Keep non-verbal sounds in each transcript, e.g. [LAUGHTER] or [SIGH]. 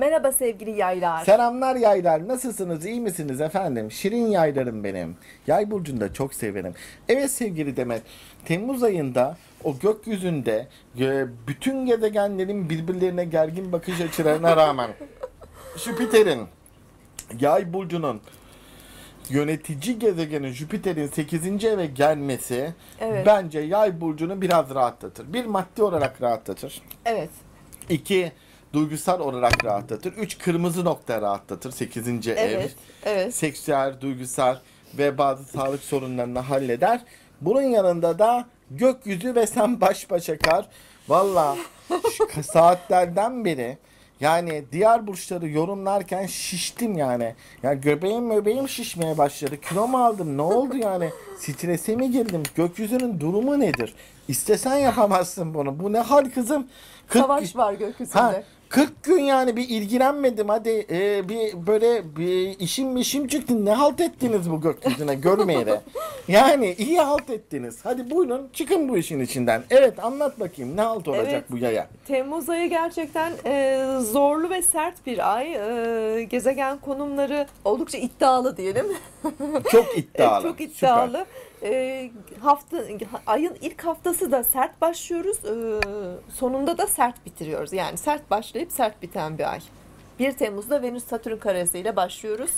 Merhaba sevgili yaylar. Selamlar yaylar. Nasılsınız? İyi misiniz efendim? Şirin yaylarım benim. Yay burcunu da çok severim. Evet sevgili Demet. Temmuz ayında o gökyüzünde e, bütün gezegenlerin birbirlerine gergin bakış açılarına rağmen [LAUGHS] Jüpiter'in Yay burcunun yönetici gezegeni Jüpiter'in 8. eve gelmesi Evet. bence Yay burcunu biraz rahatlatır. Bir maddi olarak rahatlatır. Evet. İki duygusal olarak rahatlatır. Üç kırmızı nokta rahatlatır. Sekizinci ev. Evet. Evet. Seksüel, duygusal ve bazı sağlık sorunlarını halleder. Bunun yanında da gökyüzü ve sen baş başa kar. Valla [LAUGHS] saatlerden beri yani diğer burçları yorumlarken şiştim yani. Yani göbeğim möbeğim şişmeye başladı. Kilo mu aldım? Ne oldu yani? Strese mi girdim? Gökyüzünün durumu nedir? İstesen yapamazsın bunu. Bu ne hal kızım? 40 Savaş var gökyüzünde. Ha, 40 gün yani bir ilgilenmedim hadi e, bir böyle bir işim işim çıktı ne halt ettiniz bu gökyüzüne görmeyere. [LAUGHS] yani iyi halt ettiniz. Hadi buyurun çıkın bu işin içinden. Evet anlat bakayım ne halt olacak Evet. bu yaya. Temmuz ayı gerçekten e, zorlu ve sert bir ay. E, gezegen konumları oldukça iddialı diyelim. Çok [LAUGHS] iddialı. Çok iddialı. E, hafta ayın ilk haftası da sert başlıyoruz. e, sonunda da sert bitiriyoruz. Yani sert başlayıp sert biten bir ay. 1 Temmuz'da Venüs Satürn karesiyle başlıyoruz.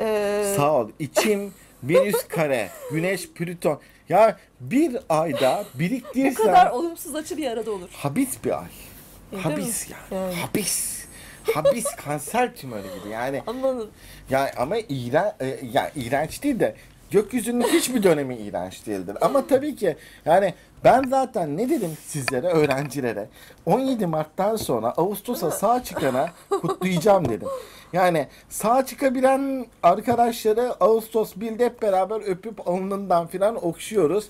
E. Sağ ol. İçim [LAUGHS] Venüs kare, Güneş Plüton. Ya bir ayda bu biriktirirsen kadar olumsuz açı bir arada olur. habis bir ay. Değil Habis yani. Yani. Habis. Habis [LAUGHS] kanser tümörü gibi yani. Amanın. Ya ama iğren, e, ya iğrenç değil de gökyüzünün hiçbir dönemi iğrenç değildir. Ama tabii ki yani ben zaten ne dedim sizlere öğrencilere 17 Mart'tan sonra Ağustos'a sağ çıkana kutlayacağım dedim. Yani sağ çıkabilen arkadaşları Ağustos 1'de hep beraber öpüp alnından filan okşuyoruz.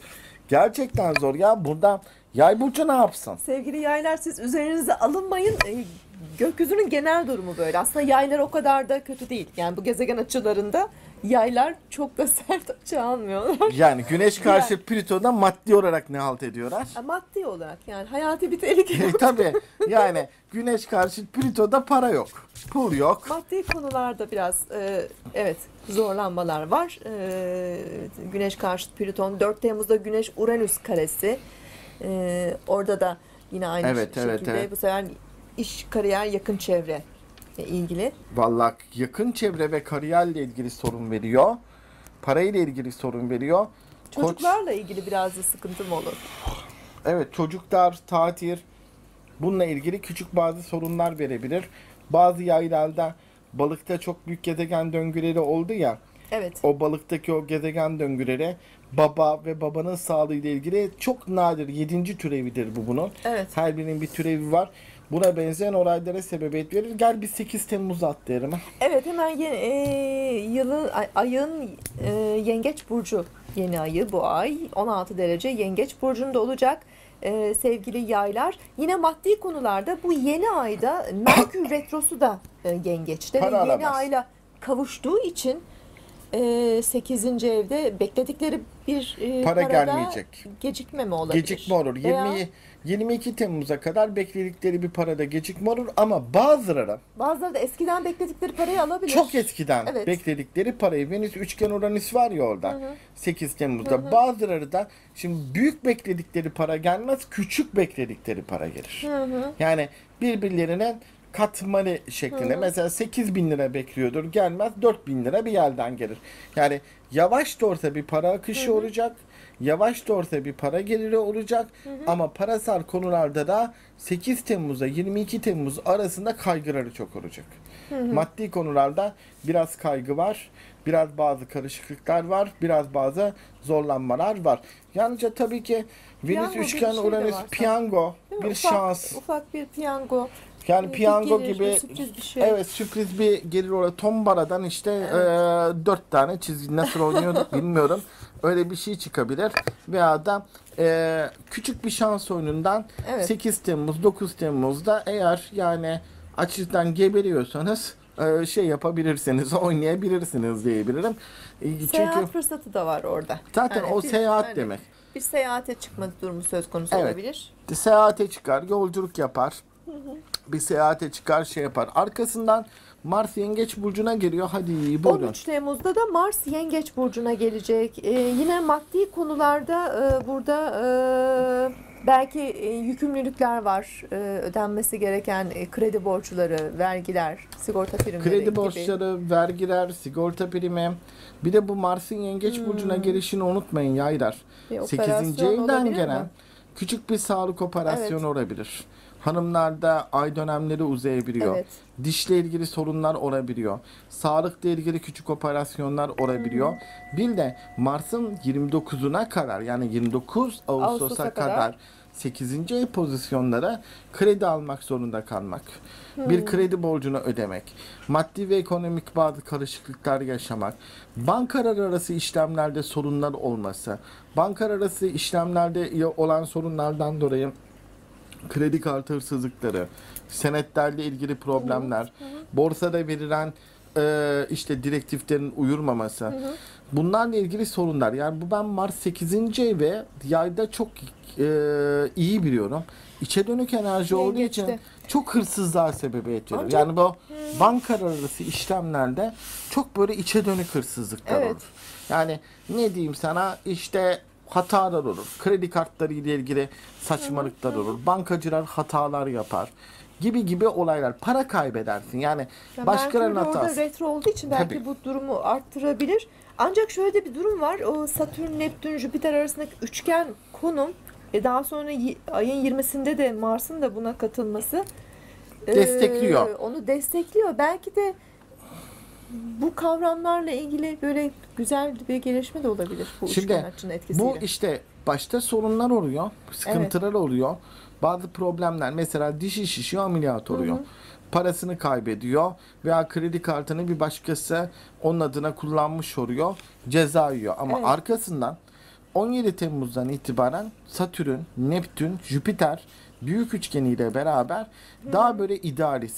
Gerçekten zor ya burada yay burcu ne yapsın? Sevgili yaylar siz üzerinize alınmayın. Gökyüzünün genel durumu böyle. Aslında yaylar o kadar da kötü değil. Yani bu gezegen açılarında yaylar çok da [LAUGHS] sert açı almıyorlar. Yani güneş karşı Plüton'da maddi olarak ne halt ediyorlar? Maddi olarak yani hayati bir tehlike E, tabii [LAUGHS] yani güneş karşı Plüton'da para yok. Pul yok. Maddi konularda biraz e, evet zorlanmalar var. E, güneş karşıt Plüton 4 Temmuz'da Güneş Uranüs karesi. E, orada da yine aynı Evet, şekilde evet, evet. bu sefer iş, kariyer, yakın çevre ile ilgili. Vallahi yakın çevre ve kariyerle ilgili sorun veriyor. Parayla ilgili sorun veriyor. Koç- Çocuklarla ilgili biraz da sıkıntım olur. evet çocuklar, tatil bununla ilgili küçük bazı sorunlar verebilir. Bazı yaylarda balıkta çok büyük gezegen döngüleri oldu ya. Evet. O balıktaki o gezegen döngüleri baba ve babanın sağlığıyla ilgili çok nadir 7. türevidir bu bunun. Evet. Her birinin bir türevi var. Buna benzeyen olaylara sebebiyet verir. Gel bir 8 Temmuz atlayalım. ha. Evet hemen ye- e, yılın ay- ayın e, yengeç burcu yeni ayı bu ay 16 derece yengeç burcunda olacak. E, sevgili yaylar yine maddi konularda bu yeni ayda Merkür [COUGHS] retrosu da e, yengeçte Para ve yeni alamaz. ayla kavuştuğu için e, 8. evde bekledikleri bir e, Para parada gelmeyecek. gecikme mi olabilir? Gecikme olur. Veya 20 22 Temmuz'a kadar bekledikleri bir parada gecikme olur ama bazıları bazıları da eskiden bekledikleri parayı alabilir. çok eskiden Evet. bekledikleri parayı Venüs üçgen Uranüs var ya orada 8 Temmuz'da bazıları da şimdi büyük bekledikleri para gelmez küçük bekledikleri para gelir. Hı hı. Yani birbirlerine katmanı şeklinde. Mesela 8 bin lira bekliyordur gelmez 4 bin lira bir yerden gelir. Yani yavaş da olsa bir para akışı olacak. Yavaş da olsa bir para geliri olacak. Ama parasal konularda da 8 Temmuz'a 22 Temmuz arasında kaygıları çok olacak. Maddi konularda biraz kaygı var. Biraz bazı karışıklıklar var. Biraz bazı zorlanmalar var. Yalnızca tabii ki Venüs Piyango üçgen şey Uranüs piyango bir Ufak- şans. Ufak bir piyango. Yani Bir piyango gelir, gibi sürpriz bir şey. evet sürpriz bir gelir oraya tombaradan işte eee, dört tane çizgi nasıl oynuyorduk [LAUGHS] bilmiyorum. Öyle bir şey çıkabilir veya da eee, küçük bir şans oyunundan Evet. 8 Temmuz 9 Temmuz'da eğer yani açıktan geberiyorsanız eee, şey yapabilirsiniz [LAUGHS] oynayabilirsiniz diyebilirim. E, Çünkü Seyahat fırsatı da var orada. zaten Yani o bir- seyahat hani demek. Bir seyahate çıkma durumu söz konusu Evet. olabilir. Seyahate çıkar, yolculuk yapar. Bir seyahate çıkar şey yapar. Arkasından Mars Yengeç Burcu'na geliyor. Hadi buyurun. 13 Temmuz'da da Mars Yengeç Burcu'na gelecek. Ee, yine maddi konularda e, burada e, belki e, yükümlülükler var. E, ödenmesi gereken e, kredi borçları, vergiler, sigorta primleri Kredi gibi. borçları, vergiler, sigorta primi. Bir de bu Mars'ın Yengeç Hmm. Burcu'na gelişini unutmayın yaylar. Bir 8. operasyon evden gelen mi? küçük bir sağlık operasyonu Evet. olabilir. Hanımlarda ay dönemleri uzayabiliyor. Evet. Dişle ilgili sorunlar olabiliyor. Sağlıkla ilgili küçük operasyonlar olabiliyor. Hmm. Bir de Mars'ın 29'una kadar yani 29 Ağustos'a, Ağustos'a kadar, kadar 8. ev pozisyonlara kredi almak zorunda kalmak. Hmm. Bir kredi borcunu ödemek. Maddi ve ekonomik bazı karışıklıklar yaşamak. Bankalar arası işlemlerde sorunlar olması. Bankalar arası işlemlerde olan sorunlardan dolayı kredi kartı hırsızlıkları, senetlerle ilgili problemler, borsada verilen e, işte direktiflerin uyurmaması. Bunlarla ilgili sorunlar. Yani bu ben Mars 8. ve yayda çok e, iyi biliyorum. İçe dönük enerji olduğu için Yengeçte. çok hırsızlığa sebebiyet verir. Ancak- Yani bu bankalar arası işlemlerde çok böyle içe dönük hırsızlıklar Evet. olur. Yani ne diyeyim sana işte hatalar olur. Kredi kartları ile ilgili saçmalıklar olur. Bankacılar hatalar yapar. Gibi gibi olaylar. Para kaybedersin. Yani Ya başkalarının hatası. retro olduğu için belki Tabii. bu durumu arttırabilir. Ancak şöyle de bir durum var. O Satürn, Neptün, Jüpiter arasındaki üçgen konum e daha sonra ayın 20'sinde de Mars'ın da buna katılması e, Destekliyor. onu destekliyor. Belki de bu kavramlarla ilgili böyle güzel bir gelişme de olabilir bu Şimdi etkisiyle. Bu işte başta sorunlar oluyor, sıkıntılar oluyor. Bazı problemler mesela dişi şişiyor ameliyat oluyor. Parasını kaybediyor veya kredi kartını bir başkası onun adına kullanmış oluyor. Ceza yiyor. Ama Evet. arkasından 17 Temmuz'dan itibaren Satürn, Neptün, Jüpiter büyük üçgeniyle beraber daha böyle idealist,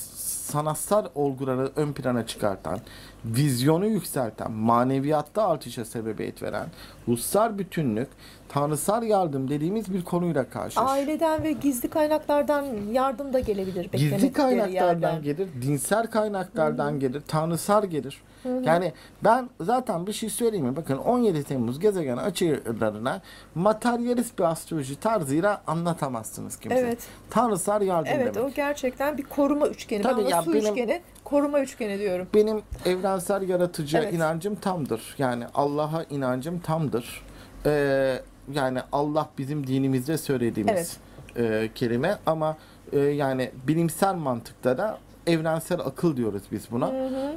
sanatsal olguları ön plana çıkartan, vizyonu yükselten, maneviyatta artışa sebebiyet veren, ruhsal bütünlük, tanrısal yardım dediğimiz bir konuyla karşılaşıyoruz. Aileden ve gizli kaynaklardan yardım da gelebilir. Gizli kaynaklardan yerden. gelir, dinsel kaynaklardan gelir, tanrısal gelir. Yani ben zaten bir şey söyleyeyim mi? Bakın 17 Temmuz gezegen açılarına materyalist bir astroloji tarzıyla anlatamazsınız kimse. Evet. Tanrısal yardım Evet demek. o gerçekten bir koruma üçgeni. Tabii ben ya su benim- üçgeni, koruma üçgeni diyorum. Benim evrensel yaratıcı Evet. inancım tamdır. Yani Allah'a inancım tamdır. Ee, yani Allah bizim dinimizde söylediğimiz e, kelime ama e, yani bilimsel mantıkta da evrensel akıl diyoruz biz buna.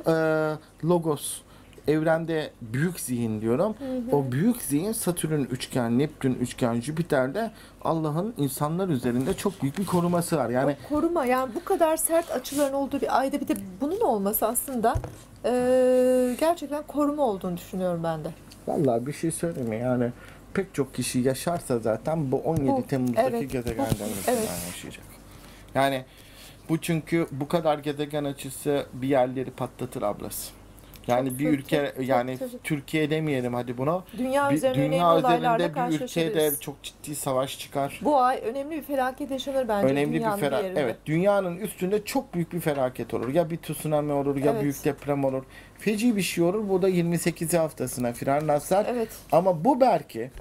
Ee, logos evrende büyük zihin diyorum. O büyük zihin Satürn üçgen, Neptün üçgen, Jüpiter'de Allah'ın insanlar üzerinde çok büyük bir koruması var. Yani O koruma yani bu kadar sert açıların olduğu bir ayda bir de bunun olması aslında eee, gerçekten koruma olduğunu düşünüyorum ben de. Vallahi bir şey söyleyeyim mi? Yani pek çok kişi yaşarsa zaten bu 17 Bu, Temmuz'daki evet, gezegen bu, döngüsünden evet. yaşayacak. Yani bu çünkü bu kadar gezegen açısı bir yerleri patlatır ablası. Yani Çok bir ülke çok yani tabii. Türkiye demeyelim hadi bunu. Dünya Bir, üzerinde önemli dünya üzerinde bir ülkede çok ciddi savaş çıkar. Bu ay önemli bir felaket yaşanır bence Önemli bir dünyanın felaket. yerinde. Evet, dünyanın üstünde çok büyük bir felaket olur. Ya bir tsunami olur, ya Evet. büyük deprem olur. Feci bir şey olur. Bu da 28 haftasına filan rastlar. Evet. Ama bu belki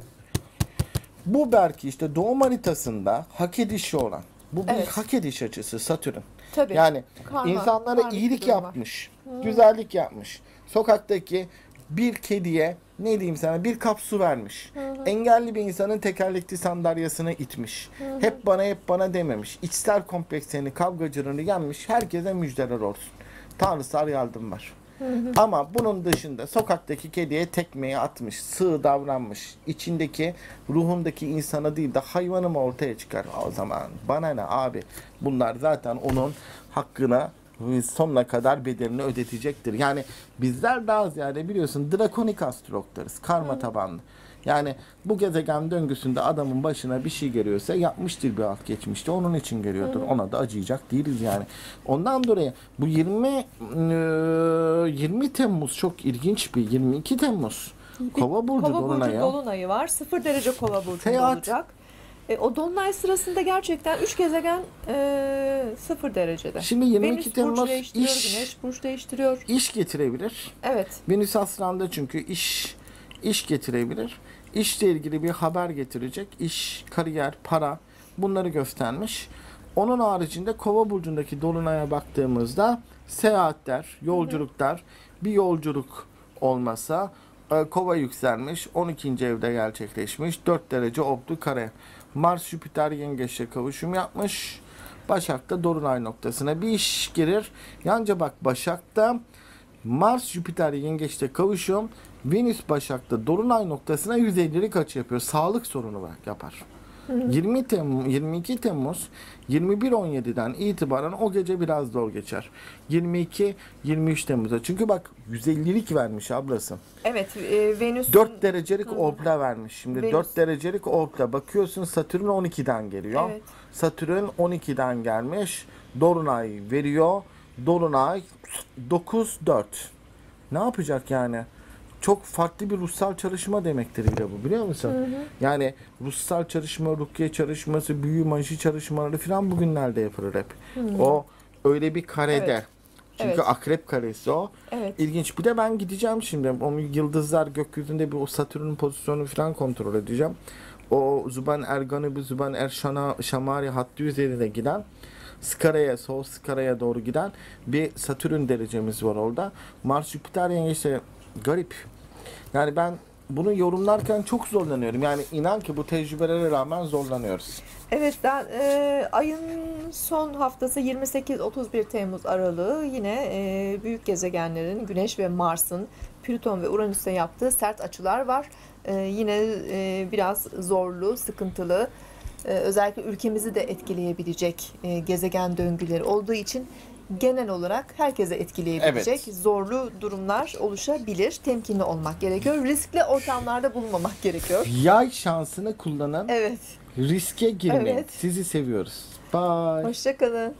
bu belki işte doğum haritasında hak edişi olan bu bir Evet. hak ediş açısı Satürn. Tabii. Yani Karma, insanlara bir iyilik yapmış. Güzellik yapmış. Sokaktaki bir kediye ne diyeyim sana bir kap su vermiş. Engelli bir insanın tekerlekli sandalyasını itmiş. Hep bana hep bana dememiş. İçsel komplekslerini, kavgacılığını yenmiş. Herkese müjdeler olsun. Tanrısal yardım var. [LAUGHS] Ama bunun dışında sokaktaki kediye tekmeyi atmış, sığ davranmış, içindeki ruhundaki insana değil de hayvanı mı ortaya çıkar o zaman? Bana ne abi? Bunlar zaten onun hakkına sonuna kadar bedelini ödetecektir. Yani bizler daha ziyade biliyorsun drakonik astrologlarız. Karma tabanlı. Yani bu gezegen döngüsünde adamın başına bir şey geliyorsa yapmıştır bir alt geçmişte. Onun için geliyordur. Ona da acıyacak değiliz yani. Ondan dolayı bu 20 e, 20 Temmuz çok ilginç bir 22 Temmuz. Kova burcu Kova burcu dolunayı. var. 0 derece kova burcu Seyahat. olacak. E, o dolunay sırasında gerçekten 3 gezegen e, 0 derecede. Şimdi 22 Venüs burç Temmuz değiştiriyor, iş Güneş burç değiştiriyor. iş getirebilir. Evet. Venüs Aslan'da çünkü iş iş getirebilir. İşle ilgili bir haber getirecek. İş, kariyer, para bunları göstermiş. Onun haricinde Kova burcundaki dolunaya baktığımızda seyahatler, yolculuklar, bir yolculuk olmasa e, Kova yükselmiş, 12. evde gerçekleşmiş, 4 derece obdu kare. Mars Jüpiter yengeçle kavuşum yapmış. Başak'ta Dolunay noktasına bir iş girir. Yanca bak Başak'ta Mars Jüpiter yengeçte kavuşum Venüs Başak'ta Dolunay noktasına 150'lik açı yapıyor. Sağlık sorunu var, yapar. 20 Temmuz, 22 Temmuz 21.17'den itibaren o gece biraz zor geçer. 22 23 Temmuz'a. Çünkü bak 150'lik vermiş ablası. Evet, e, Venüs 4 derecelik obla vermiş. Şimdi Venüs. 4 derecelik obla bakıyorsun Satürn 12'den geliyor. Evet. Satürn 12'den gelmiş. Dolunay veriyor. Dolunay 9 4. Ne yapacak yani? Çok farklı bir ruhsal çalışma demektir yine bu biliyor musun? Yani ruhsal çalışma, rukiye çalışması, büyü maji çalışmaları falan bugünlerde yapılır hep. O öyle bir karede. Evet. Çünkü Evet. akrep karesi o. Evet. İlginç. Bir de ben gideceğim şimdi. O yıldızlar gökyüzünde bir o Satürn'ün pozisyonu falan kontrol edeceğim. O Zuban Ergan'ı bir Zuban Erşan'a Şamari hattı üzerine giden Skara'ya, Sol Skara'ya doğru giden bir Satürn derecemiz var orada. Mars Jüpiter yengeçte garip. Yani ben bunu yorumlarken çok zorlanıyorum. Yani inan ki bu tecrübelere rağmen zorlanıyoruz. Evet, ben, e, ayın son haftası 28-31 Temmuz aralığı yine e, büyük gezegenlerin Güneş ve Mars'ın Plüton ve Uranüs'e yaptığı sert açılar var. E, yine e, biraz zorlu, sıkıntılı, özellikle ülkemizi de etkileyebilecek e, gezegen döngüleri olduğu için genel olarak herkese etkileyebilecek Evet. zorlu durumlar oluşabilir. Temkinli olmak gerekiyor. Riskli ortamlarda bulunmamak gerekiyor. Yay şansını kullanan Evet, riske girmeyin. Evet. Sizi seviyoruz. Bye. hoşçakalın.